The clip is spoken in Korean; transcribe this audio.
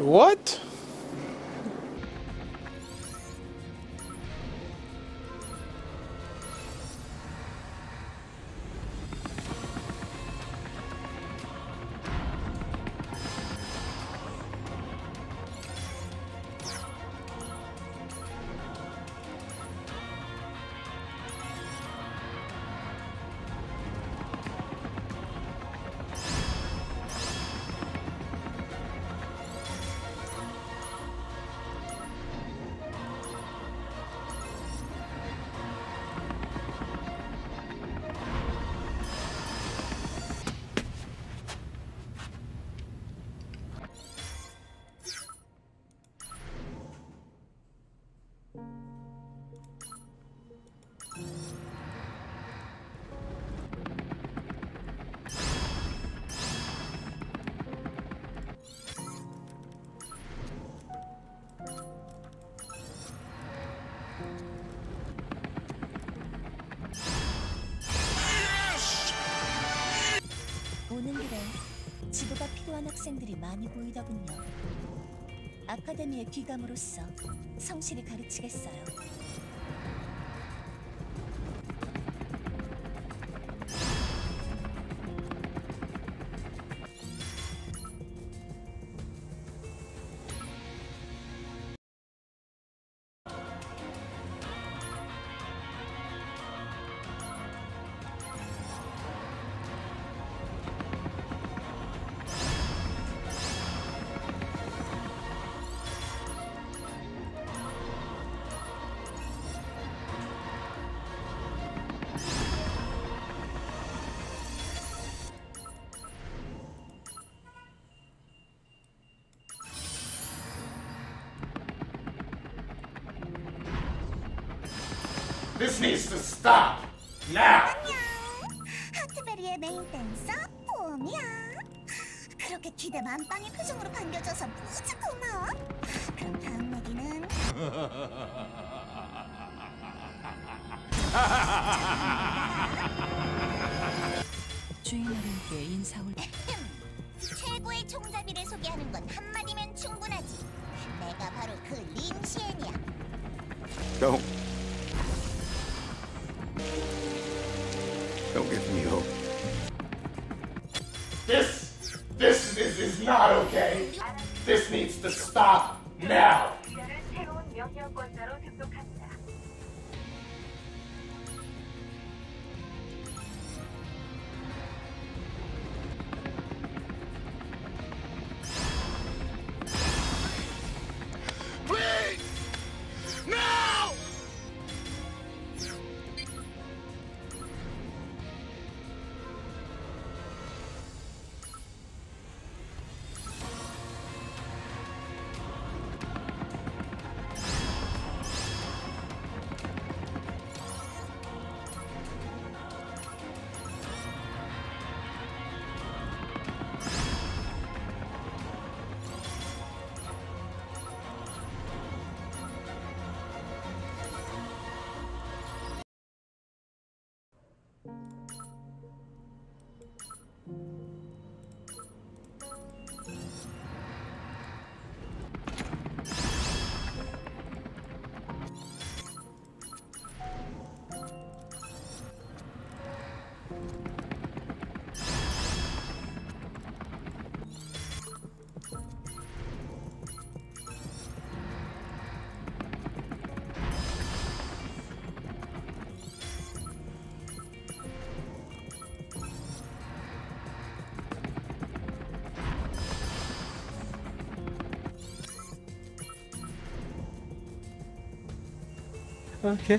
What? 필요한 학생들이 많이 보이더군요. 아카데미의 귀감으로서 성실히 가르치겠어요. This needs to stop now. 하트베리의 메인 댄서 봄이야. 그렇게 기대 만빵의 표정으로 반겨줘서 무지 고마워. 그럼 다음 얘기는 주인 어른께 인사 올 최고의 총잡이를 소개하는 건 한마디면 충분하지. 내가 바로 그 린시엔이야. Don't This, this is, is not okay. This needs to stop now. Okay.